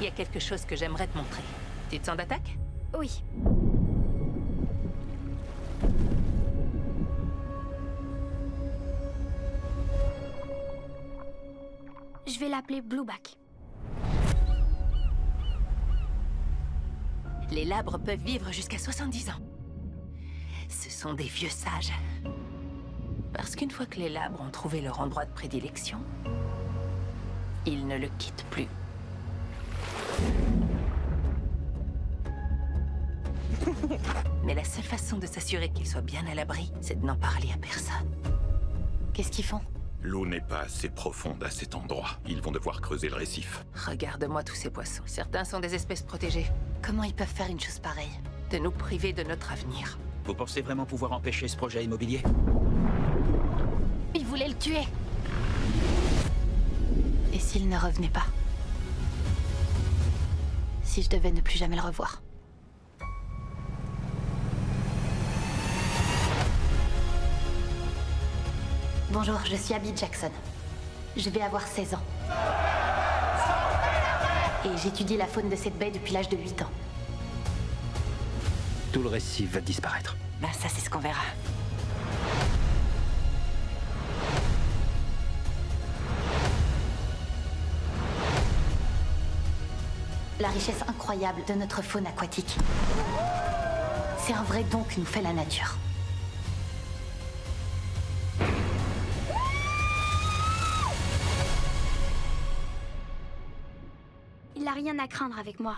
Il y a quelque chose que j'aimerais te montrer. Tu te sens d'attaque? Oui. Je vais l'appeler Blueback. Les labres peuvent vivre jusqu'à 70 ans. Ce sont des vieux sages. Parce qu'une fois que les labres ont trouvé leur endroit de prédilection, ils ne le quittent plus. Mais la seule façon de s'assurer qu'ils soient bien à l'abri, c'est de n'en parler à personne. Qu'est-ce qu'ils font? L'eau n'est pas assez profonde à cet endroit. Ils vont devoir creuser le récif. Regarde-moi tous ces poissons. Certains sont des espèces protégées. Comment ils peuvent faire une chose pareille? De nous priver de notre avenir. Vous pensez vraiment pouvoir empêcher ce projet immobilier? Ils voulaient le tuer Et s'il ne revenait pas? Si je devais ne plus jamais le revoir Bonjour, je suis Abby Jackson. Je vais avoir 16 ans. Et j'étudie la faune de cette baie depuis l'âge de 8 ans. Tout le récif va disparaître. Bah ça c'est ce qu'on verra. La richesse incroyable de notre faune aquatique. C'est un vrai don que nous fait la nature. Rien à craindre avec moi.